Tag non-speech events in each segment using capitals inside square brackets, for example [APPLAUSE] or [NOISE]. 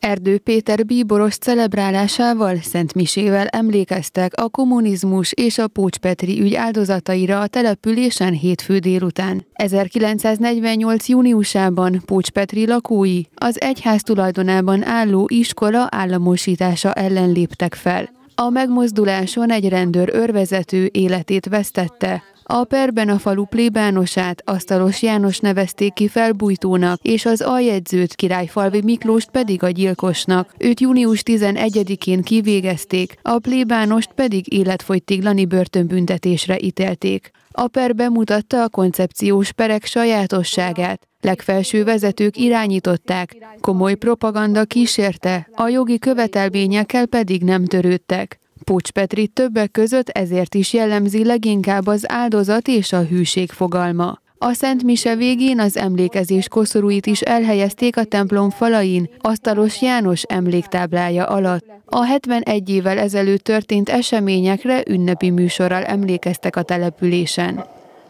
Erdő Péter bíboros celebrálásával, Szent Misével emlékeztek a kommunizmus és a Pócs Petri ügy áldozataira a településen hétfő délután. 1948. júniusában Pócs Petri lakói az egyház tulajdonában álló iskola államosítása ellen léptek fel. A megmozduláson egy rendőr örvezető életét vesztette, a perben a falu plébánosát Asztalos János nevezték ki felbújtónak, és az aljegyzőt Királyfalvi Miklóst pedig a gyilkosnak. Őt június 11-én kivégezték, a plébánost pedig életfogytiglani börtönbüntetésre ítélték. A per bemutatta a koncepciós perek sajátosságát. Legfelső vezetők irányították, komoly propaganda kísérte, a jogi követelményekkel pedig nem törődtek. Pucs Petri többek között ezért is jellemzi leginkább az áldozat és a hűség fogalma. A Szent Mise végén az emlékezés koszorúit is elhelyezték a templom falain, Asztalos János emléktáblája alatt. A 71 évvel ezelőtt történt eseményekre ünnepi műsorral emlékeztek a településen.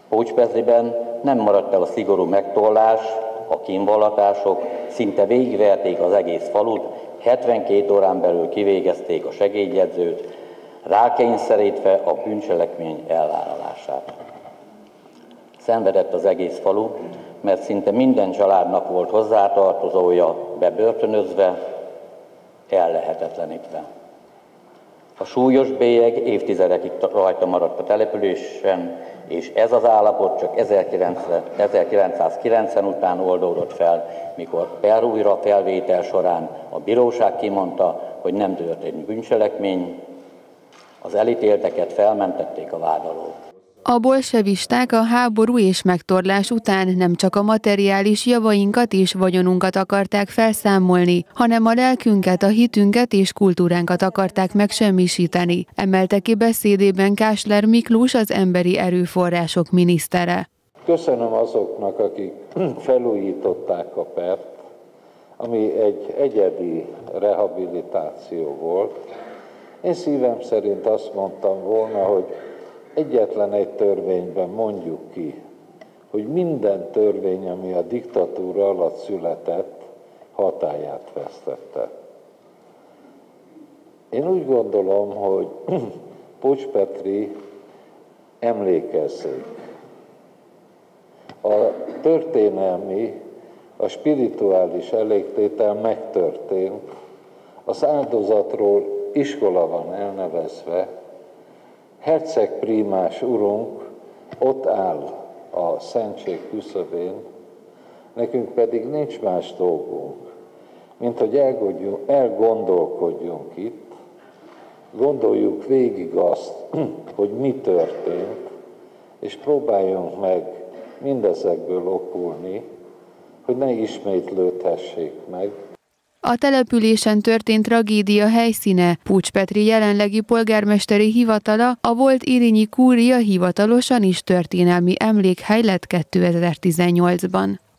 Pócs Petriben nem maradt el a szigorú megtollás, a kínvallatások, szinte végigverték az egész falut, 72 órán belül kivégezték a segédjegyzőt, rákényszerítve a bűncselekmény elvállalását. Szenvedett az egész falu, mert szinte minden családnak volt hozzátartozója bebörtönözve, ellehetetlenítve. A súlyos bélyeg évtizedekig rajta maradt a településen, és ez az állapot csak 1990 után oldódott fel, mikor per újra felvétel során a bíróság kimondta, hogy nem történt bűncselekmény, az elítélteket felmentették a vádalók. A bolsevisták a háború és megtorlás után nem csak a materiális javainkat és vagyonunkat akarták felszámolni, hanem a lelkünket, a hitünket és kultúránkat akarták megsemmisíteni, emelte ki beszédében Kásler Miklós az emberi erőforrások minisztere. Köszönöm azoknak, akik [CLEARS THROAT] felújították a pert, ami egy egyedi rehabilitáció volt, én szívem szerint azt mondtam volna, hogy egyetlen egy törvényben mondjuk ki, hogy minden törvény, ami a diktatúra alatt született, hatáját vesztette. Én úgy gondolom, hogy [CLEARS THROAT] Pocs Petri emlékezzék. A történelmi, a spirituális elégtétel megtörtént, az áldozatról iskola van elnevezve, Herceg Prímás urunk ott áll a szentség küszöbén, nekünk pedig nincs más dolgunk, mint hogy elgondolkodjunk itt, gondoljuk végig azt, [CLEARS THROAT] hogy mi történt, és próbáljunk meg mindezekből okulni, hogy ne ismétlődhessék meg, a településen történt tragédia helyszíne, Pucs Petri jelenlegi polgármesteri hivatala, a volt Irinyi kúria hivatalosan is történelmi emlékhely lett 2018-ban.